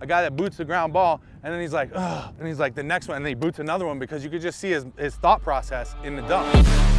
a guy that boots the ground ball, and then he's like, ugh, and he's like the next one, and then he boots another one because you could just see his, his thought process in the dunk.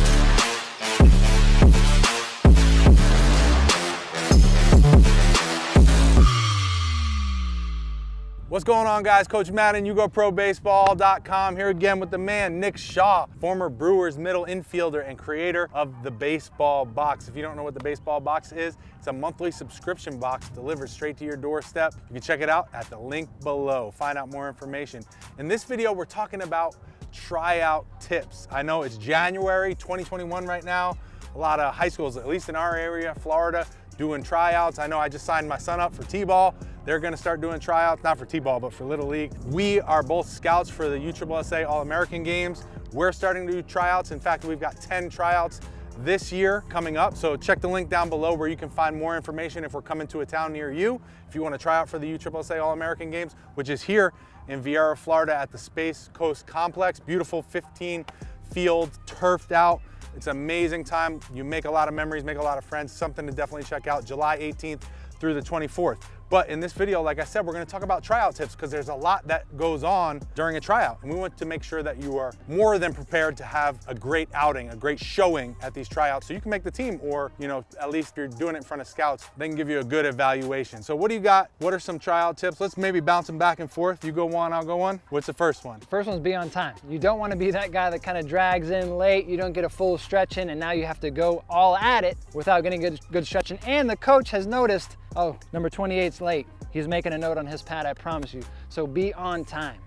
What's going on guys? Coach Madden, YouGoProBaseball.com here again with the man, Nick Shaw, former Brewers middle infielder and creator of the Baseball Box. If you don't know what the Baseball Box is, it's a monthly subscription box delivered straight to your doorstep. You can check it out at the link below. Find out more information. In this video, we're talking about tryout tips. I know it's January 2021 right now. A lot of high schools, at least in our area, Florida, doing tryouts. I know I just signed my son up for T-ball. They're gonna start doing tryouts, not for T-ball, but for Little League. We are both scouts for the USSSA All-American Games. We're starting to do tryouts. In fact, we've got 10 tryouts this year coming up. So check the link down below where you can find more information if we're coming to a town near you. If you want to try out for the USSSA All-American Games, which is here in Viera, Florida at the Space Coast Complex. Beautiful 15 field, turfed out. It's an amazing time. You make a lot of memories, make a lot of friends. Something to definitely check out. July 18th through the 24th. But in this video, like I said, we're gonna talk about tryout tips because there's a lot that goes on during a tryout. And we want to make sure that you are more than prepared to have a great outing, a great showing at these tryouts so you can make the team or, you know, at least if you're doing it in front of scouts, they can give you a good evaluation. So what do you got? What are some tryout tips? Let's maybe bounce them back and forth. You go one, I'll go one. What's the first one? First one's be on time. You don't want to be that guy that kind of drags in late. You don't get a full stretch in and now you have to go all at it without getting good, good stretch in. And the coach has noticed, oh, number 28's late. He's making a note on his pad, I promise you. So be on time.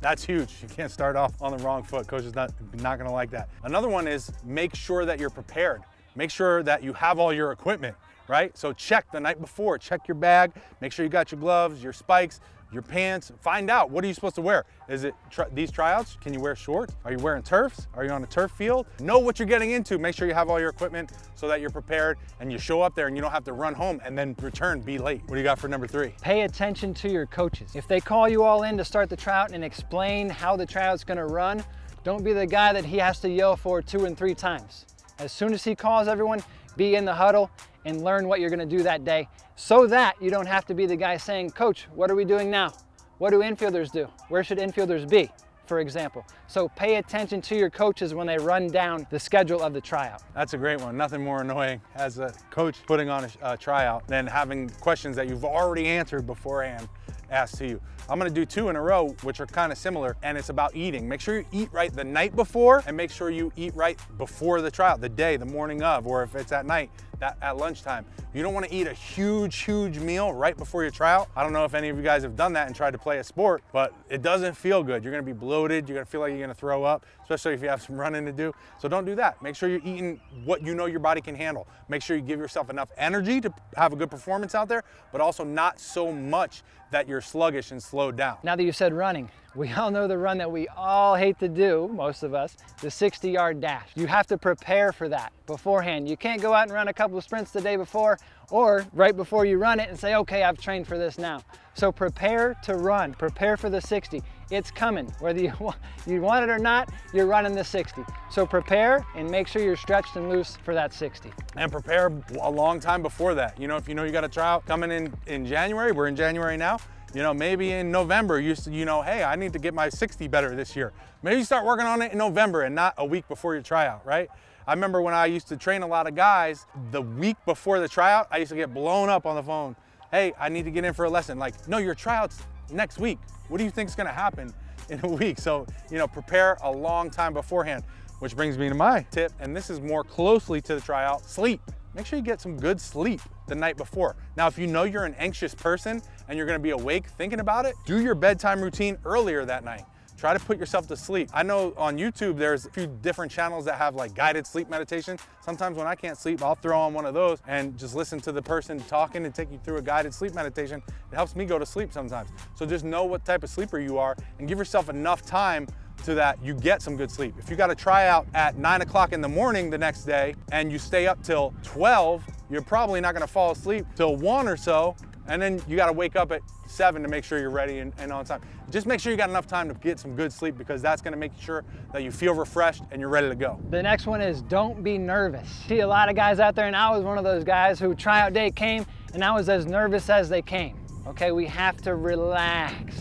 That's huge. You can't start off on the wrong foot. Coach is not, not gonna like that. Another one is make sure that you're prepared. Make sure that you have all your equipment, right? So check the night before, check your bag, make sure you got your gloves, your spikes, your pants, find out what are you supposed to wear. Is it these tryouts? Can you wear shorts? Are you wearing turfs? Are you on a turf field? Know what you're getting into. Make sure you have all your equipment so that you're prepared and you show up there and you don't have to run home and then return, be late. What do you got for number three? Pay attention to your coaches. If they call you all in to start the tryout and explain how the tryout's gonna run, don't be the guy that he has to yell for two and three times. As soon as he calls everyone, be in the huddle and learn what you're gonna do that day so that you don't have to be the guy saying, coach, what are we doing now? What do infielders do? Where should infielders be? for example. So pay attention to your coaches when they run down the schedule of the tryout. That's a great one. Nothing more annoying as a coach putting on a, a tryout than having questions that you've already answered beforehand asked to you. I'm gonna do two in a row, which are kind of similar, and it's about eating. Make sure you eat right the night before, and make sure you eat right before the tryout, the day, the morning of, or if it's at night, that at lunchtime. You don't wanna eat a huge, huge meal right before your tryout. I don't know if any of you guys have done that and tried to play a sport, but it doesn't feel good. You're gonna be bloated, you're gonna feel like you're gonna throw up, especially if you have some running to do. So don't do that. Make sure you're eating what you know your body can handle. Make sure you give yourself enough energy to have a good performance out there, but also not so much that you're sluggish and slowed down. Now that you said running, we all know the run that we all hate to do, most of us, the 60 yard dash. You have to prepare for that beforehand. You can't go out and run a couple of sprints the day before or right before you run it and say, okay, I've trained for this now. So prepare to run, prepare for the 60. It's coming, whether you want, you want it or not, you're running the 60. So prepare and make sure you're stretched and loose for that 60. And prepare a long time before that. You know, if you know you got a trial coming in in January, we're in January now, you know, maybe in November, you, you know, hey, I need to get my 60 better this year. Maybe you start working on it in November and not a week before your tryout, right? I remember when I used to train a lot of guys, the week before the tryout, I used to get blown up on the phone. Hey, I need to get in for a lesson. Like, no, your tryout's next week. What do you think is gonna happen in a week? So, you know, prepare a long time beforehand, which brings me to my tip, and this is more closely to the tryout, sleep. Make sure you get some good sleep the night before. Now, if you know you're an anxious person and you're gonna be awake thinking about it, do your bedtime routine earlier that night. Try to put yourself to sleep. I know on YouTube, there's a few different channels that have like guided sleep meditation. Sometimes when I can't sleep, I'll throw on one of those and just listen to the person talking and take you through a guided sleep meditation. It helps me go to sleep sometimes. So just know what type of sleeper you are and give yourself enough time to that you get some good sleep. If you got to try out at nine o'clock in the morning the next day and you stay up till 12, you're probably not gonna fall asleep till one or so and then you gotta wake up at seven to make sure you're ready and, and, on time. Just make sure you got enough time to get some good sleep because that's gonna make sure that you feel refreshed and you're ready to go. The next one is don't be nervous. See a lot of guys out there and I was one of those guys who tryout day came and I was as nervous as they came. okay? We have to relax.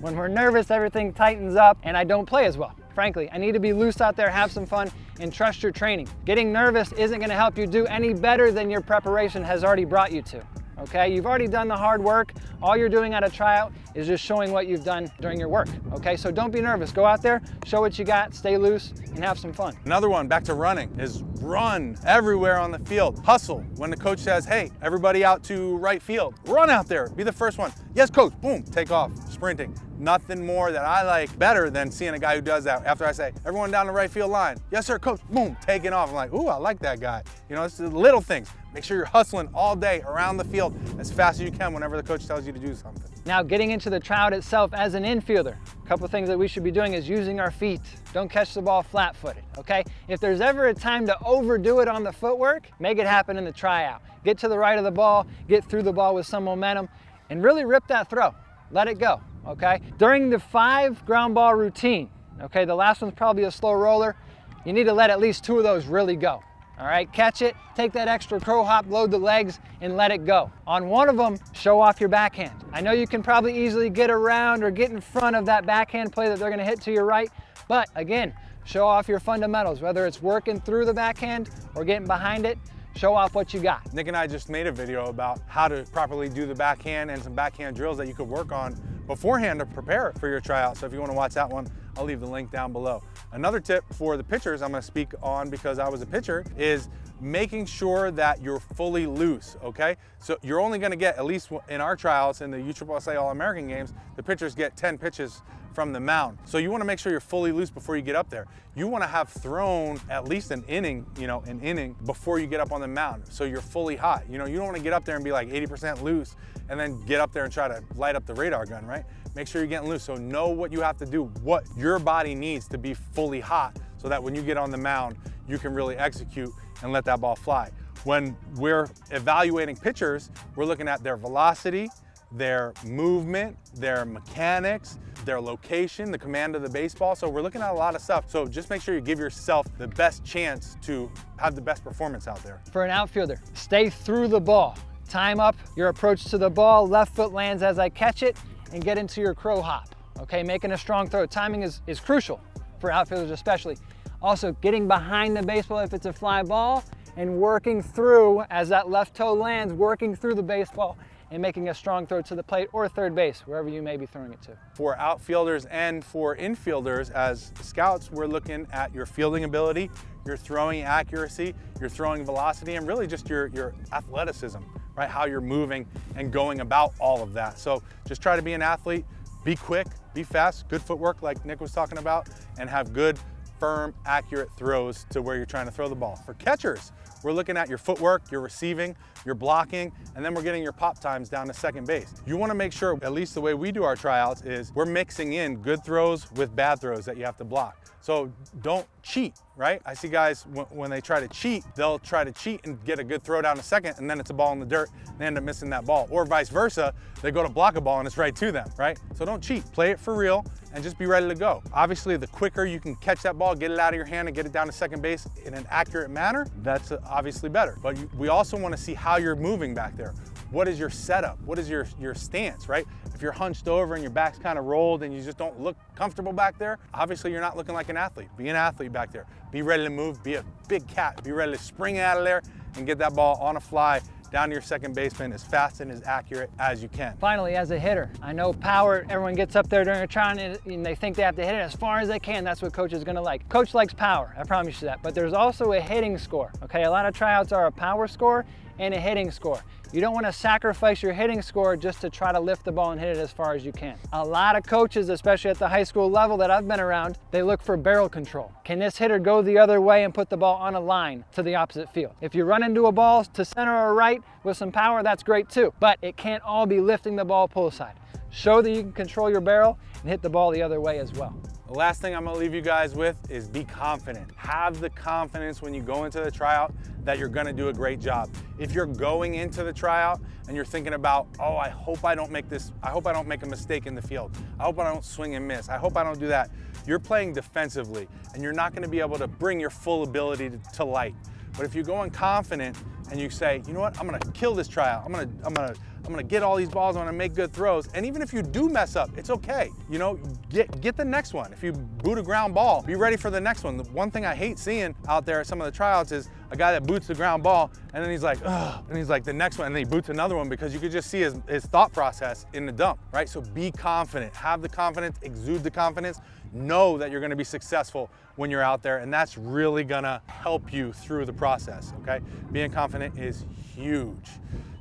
When we're nervous, everything tightens up and I don't play as well. Frankly, I need to be loose out there, have some fun, and trust your training. Getting nervous isn't gonna help you do any better than your preparation has already brought you to okay? You've already done the hard work. All you're doing at a tryout is just showing what you've done during your work, okay? So don't be nervous. Go out there, show what you got, stay loose, and have some fun. Another one, back to running, is run everywhere on the field. Hustle. When the coach says, hey, everybody out to right field, run out there, be the first one. Yes, coach, boom, take off, sprinting. Nothing more that I like better than seeing a guy who does that after I say, everyone down the right field line. Yes, sir, coach, boom, taking off. I'm like, ooh, I like that guy. You know, it's the little things. Make sure you're hustling all day around the field as fast as you can whenever the coach tells you to do something. Now getting into the tryout itself as an infielder, a couple things that we should be doing is using our feet. Don't catch the ball flat-footed, okay? If there's ever a time to overdo it on the footwork, make it happen in the tryout. Get to the right of the ball, get through the ball with some momentum, and really rip that throw. Let it go, okay? During the five ground ball routine, okay, the last one's probably a slow roller, you need to let at least two of those really go. All right, catch it, take that extra crow hop, load the legs, and let it go. On one of them, show off your backhand. I know you can probably easily get around or get in front of that backhand play that they're gonna hit to your right, but again, show off your fundamentals, whether it's working through the backhand or getting behind it, show off what you got. Nick and I just made a video about how to properly do the backhand and some backhand drills that you could work on beforehand to prepare for your tryout. So if you wanna watch that one, I'll leave the link down below. Another tip for the pitchers I'm gonna speak on because I was a pitcher is making sure that you're fully loose, okay? So you're only gonna get, at least in our trials in the USSSA All-American games, the pitchers get 10 pitches from the mound. So you wanna make sure you're fully loose before you get up there. You wanna have thrown at least an inning, you know, an inning before you get up on the mound. So you're fully hot. You know, you don't wanna get up there and be like 80% loose and then get up there and try to light up the radar gun, right? Make sure you're getting loose. So know what you have to do, what your body needs to be fully hot so that when you get on the mound, you can really execute and let that ball fly. When we're evaluating pitchers, we're looking at their velocity, their movement, their mechanics, their location, the command of the baseball. So we're looking at a lot of stuff. So just make sure you give yourself the best chance to have the best performance out there. For an outfielder, stay through the ball. Time up your approach to the ball, left foot lands as I catch it, and get into your crow hop. Okay, making a strong throw. Timing is, is crucial for outfielders especially. Also, getting behind the baseball if it's a fly ball and working through as that left toe lands, working through the baseball and making a strong throw to the plate or third base, wherever you may be throwing it to. For outfielders and for infielders, as scouts, we're looking at your fielding ability, your throwing accuracy, your throwing velocity, and really just your, your athleticism, right? How you're moving and going about all of that. So just try to be an athlete, be quick, be fast, good footwork like Nick was talking about, and have good, firm, accurate throws to where you're trying to throw the ball. For catchers, we're looking at your footwork, your receiving, your blocking, and then we're getting your pop times down to second base. You wanna make sure, at least the way we do our tryouts, is we're mixing in good throws with bad throws that you have to block. So don't cheat, right? I see guys when they try to cheat, they'll try to cheat and get a good throw down a second and then it's a ball in the dirt and they end up missing that ball. Or vice versa, they go to block a ball and it's right to them, right? So don't cheat, play it for real and just be ready to go. Obviously, the quicker you can catch that ball, get it out of your hand and get it down to second base in an accurate manner, that's uh, obviously better. But we also wanna see how you're moving back there. What is your setup? What is your, your stance, right? You're hunched over and your back's kind of rolled and you just don't look comfortable back there, obviously you're not looking like an athlete. Be an athlete back there. Be ready to move, be a big cat. Be ready to spring out of there and get that ball on a fly down to your second baseman as fast and as accurate as you can. Finally, as a hitter, I know power, everyone gets up there during a try and they think they have to hit it as far as they can. That's what coach is gonna like. Coach likes power, I promise you that. But there's also a hitting score, okay? A lot of tryouts are a power score and a hitting score. You don't want to sacrifice your hitting score just to try to lift the ball and hit it as far as you can. A lot of coaches, especially at the high school level that I've been around, they look for barrel control. Can this hitter go the other way and put the ball on a line to the opposite field? If you run into a ball to center or right with some power, that's great too. But it can't all be lifting the ball pull side. Show that you can control your barrel and hit the ball the other way as well. The last thing I'm gonna leave you guys with is be confident. Have the confidence when you go into the tryout that you're gonna do a great job. If you're going into the tryout and you're thinking about, oh, I hope I don't make this, I hope I don't make a mistake in the field. I hope I don't swing and miss. I hope I don't do that. You're playing defensively and you're not gonna be able to bring your full ability to, to light. But if you go in confident and you say, you know what, I'm gonna kill this tryout. I'm gonna, I'm gonna, I'm gonna get all these balls, I'm gonna make good throws. And even if you do mess up, it's okay. You know, get, get the next one. If you boot a ground ball, be ready for the next one. The one thing I hate seeing out there at some of the tryouts is a guy that boots the ground ball and then he's like, Ugh, and he's like the next one, and then he boots another one because you could just see his, his thought process in the dump, right? So be confident, have the confidence, exude the confidence, know that you're gonna be successful when you're out there, and that's really gonna help you through the process, okay? Being confident is huge.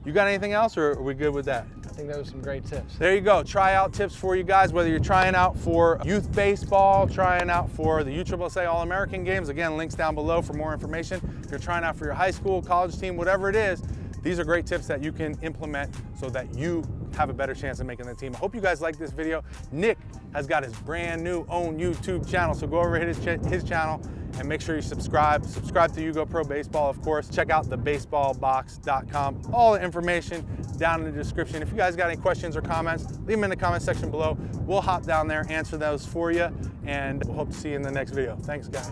You got anything else, or are we good with that? I think those are some great tips. There you go, tryout tips for you guys, whether you're trying out for youth baseball, trying out for the USSSA All-American Games, again, links down below for more information. If you're trying out for your high school, college team, whatever it is, these are great tips that you can implement so that you have a better chance of making the team. I hope you guys like this video. Nick has got his brand new own YouTube channel, so go over his, his channel and make sure you subscribe. Subscribe to You Go Pro Baseball, of course. Check out thebaseballbox.com. All the information down in the description. If you guys got any questions or comments, leave them in the comment section below. We'll hop down there, answer those for you, and we'll hope to see you in the next video. Thanks, guys.